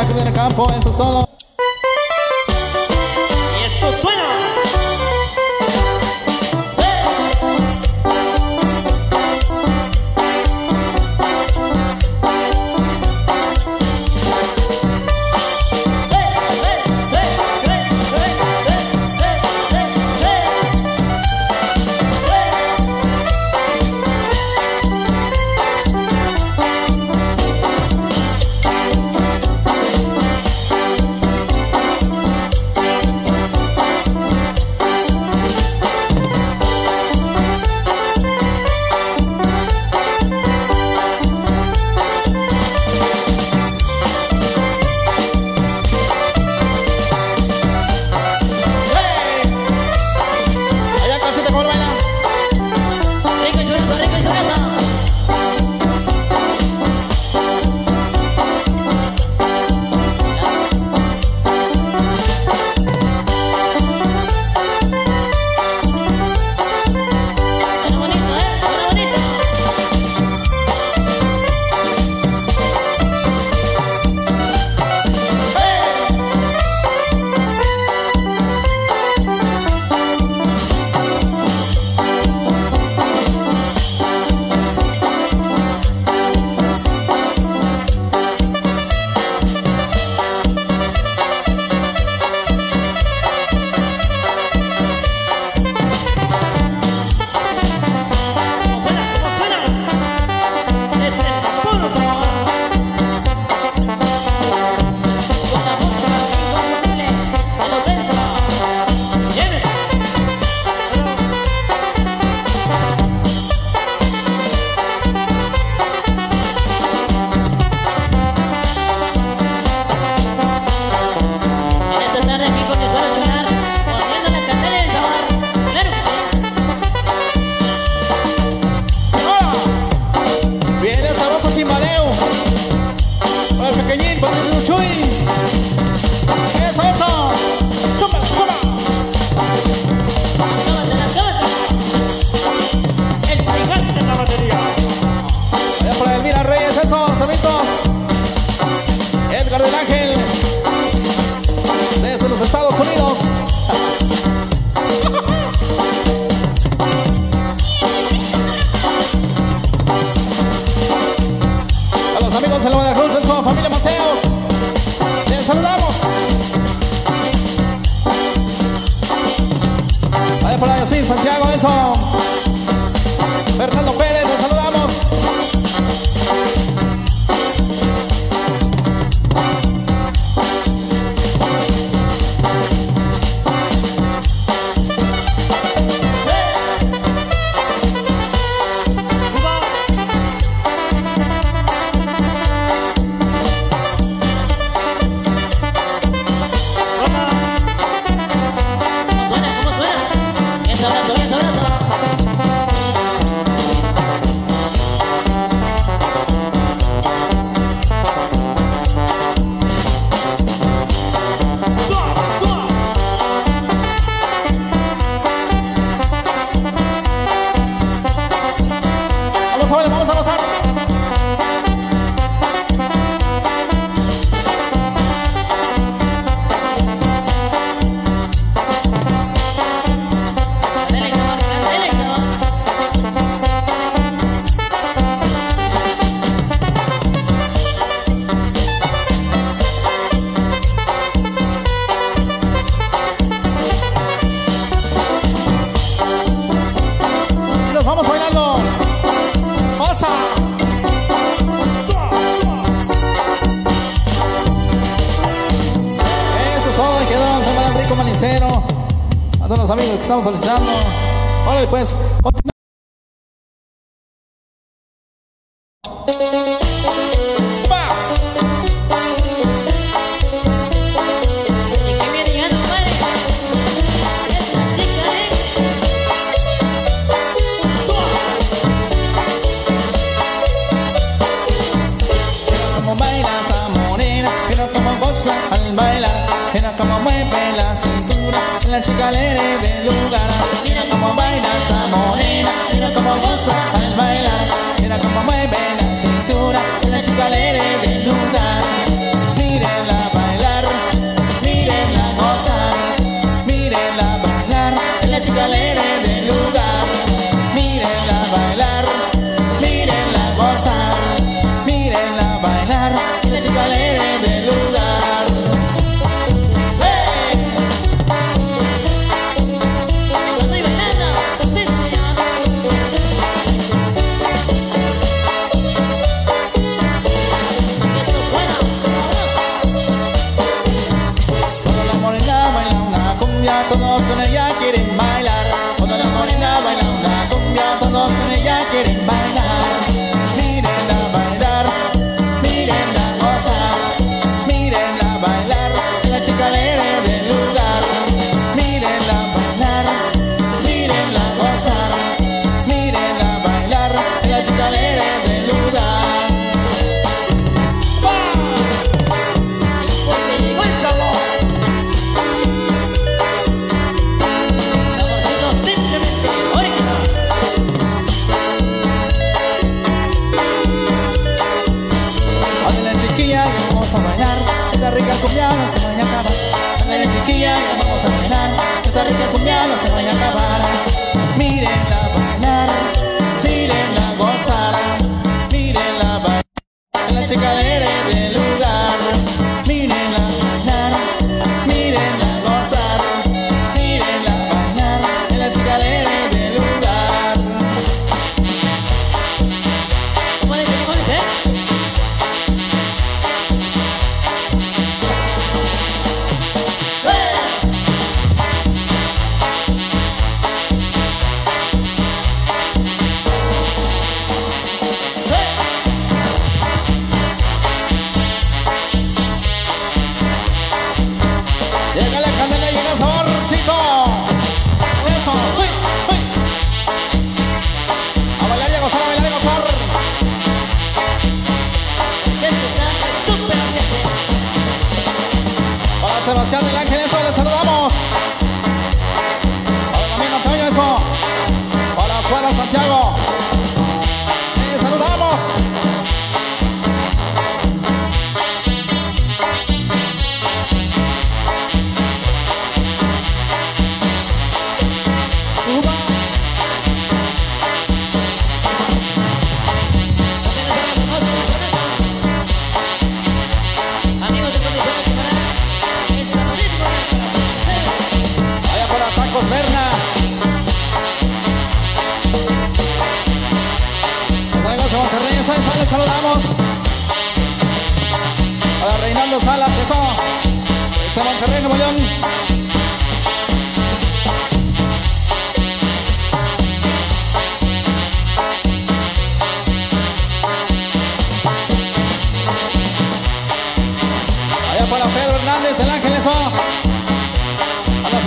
la cruz del campo, eso es Santiago, eso. amigos que estamos solicitando. Pues. dale. chica Para Santiago.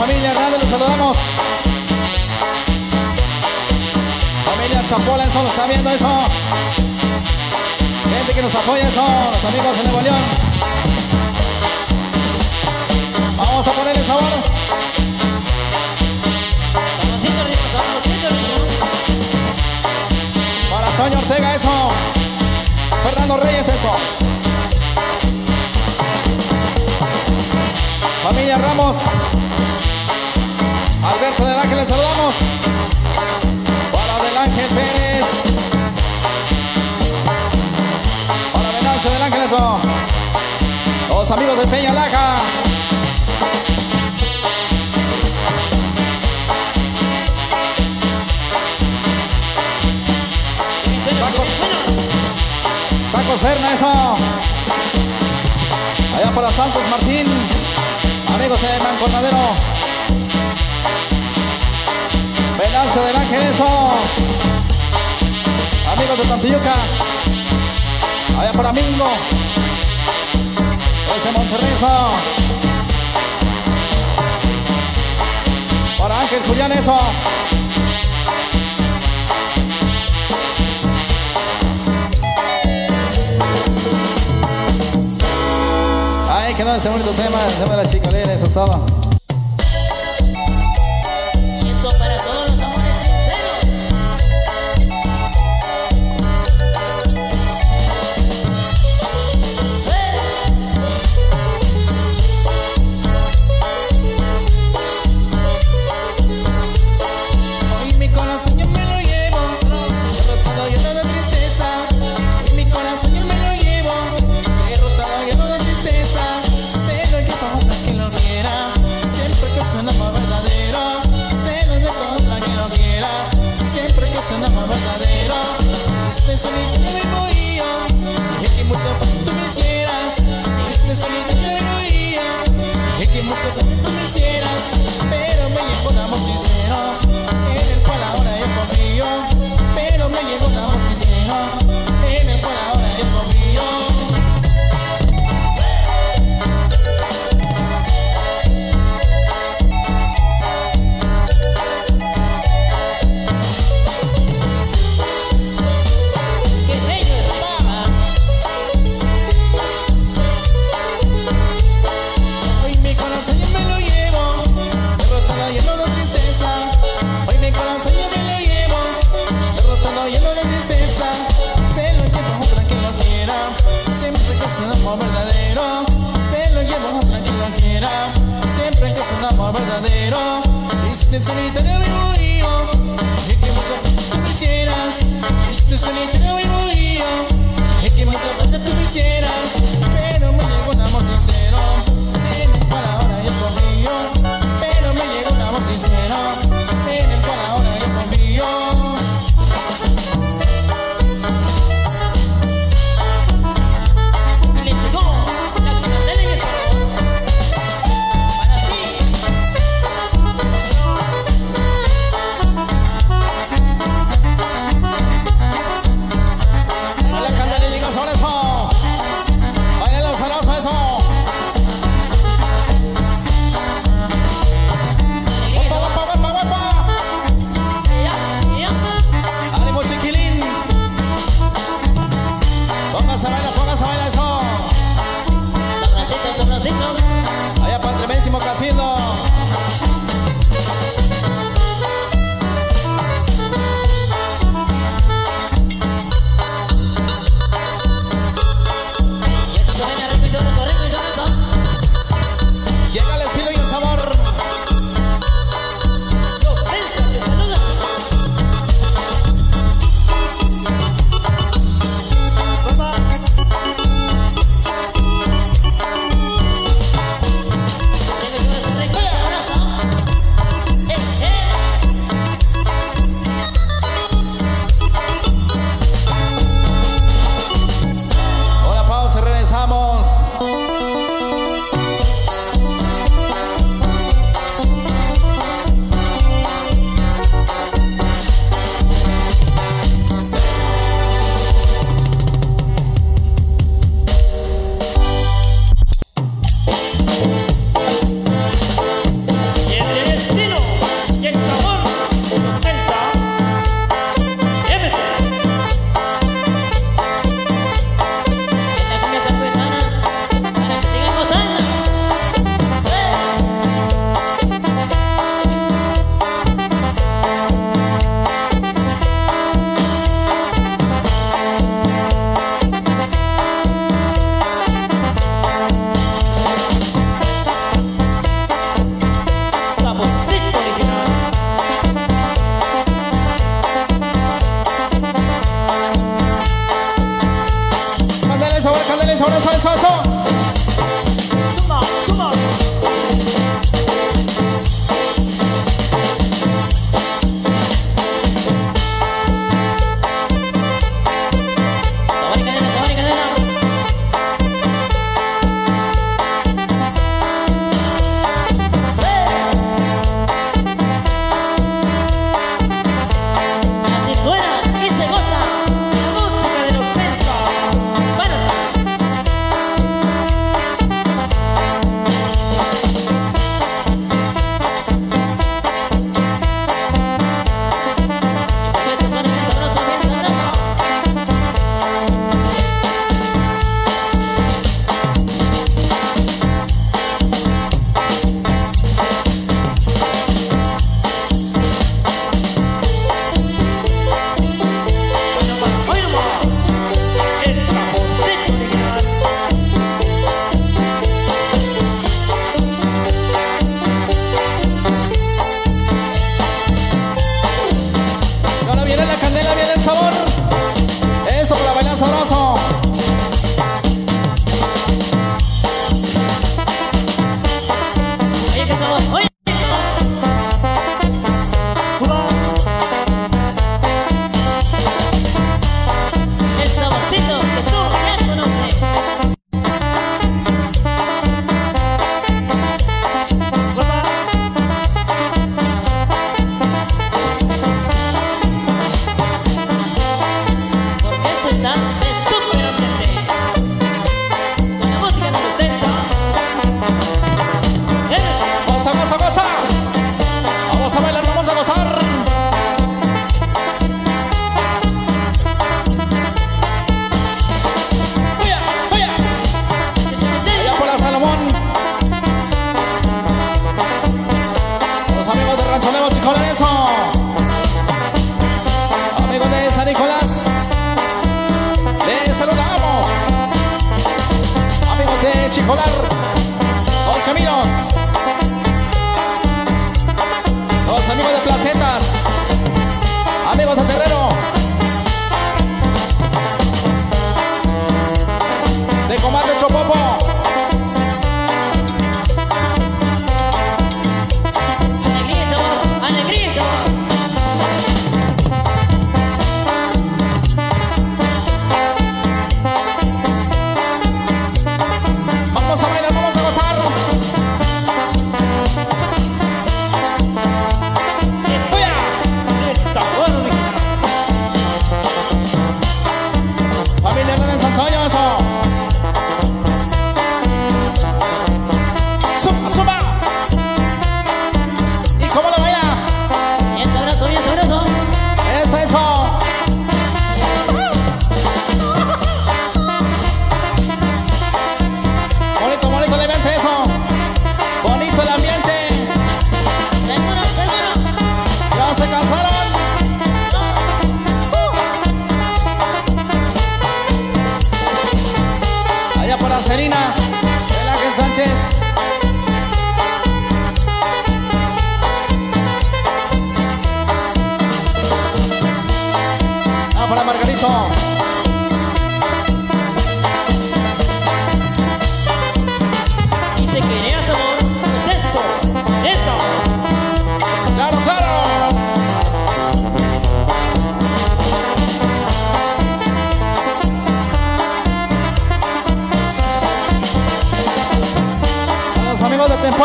Familia Hernández los saludamos. Familia Chapola, eso lo está viendo eso. Gente que nos apoya eso, los amigos de Nuevo León. Vamos a ponerle sabor. Para Toño Ortega, eso. Fernando Reyes, eso. Familia Ramos. Alberto del Ángel, le saludamos. Para del Ángel Pérez. Para Venancio del Ángel, eso. Los amigos de Peña Laja. Taco, Taco Serna, eso. Allá para Santos Martín. Amigos de Mancornadero. Venancio del Ángel, eso. Amigos de Tantiyuca. Allá para Mingo. Ese Monterrey, eso. Para Ángel Julián, eso. Ay, que no, ese bonito tema, el tema de la chicolera, eso es amor verdadero. Este solitario vivo yo, y que mucho tú me hicieras. Este solitario vivo yo, y que mucho tú me hicieras. Pero me llegó un amor sincero, en cual ahora yo confío. Pero me llegó un amor sincero, en el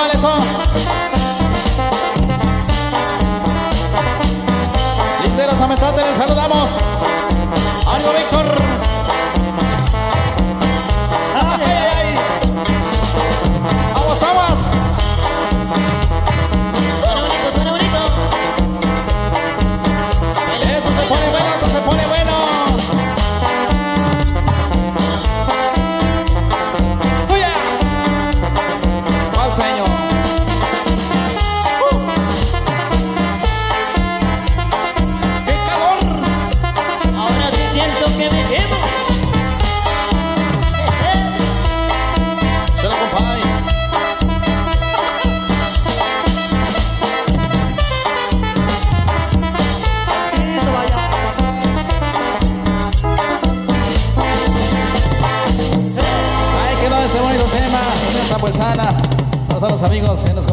amigos de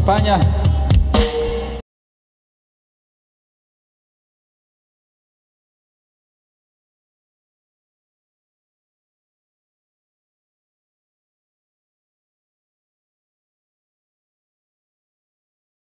los